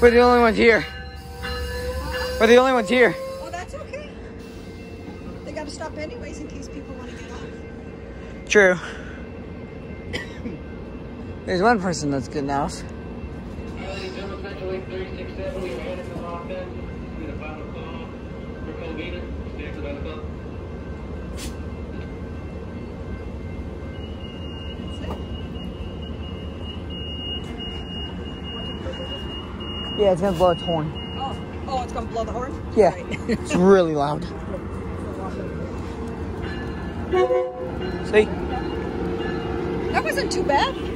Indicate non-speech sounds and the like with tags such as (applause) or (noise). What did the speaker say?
We're the only ones here. We're the only ones here. Oh, that's okay. They got to stop anyways in case people want to get off. True. There's one person that's getting off. Yeah, it's gonna blow its horn. Oh, oh, it's gonna blow the horn. Yeah, Right. (laughs) it's really loud. (laughs) See? that wasn't too bad.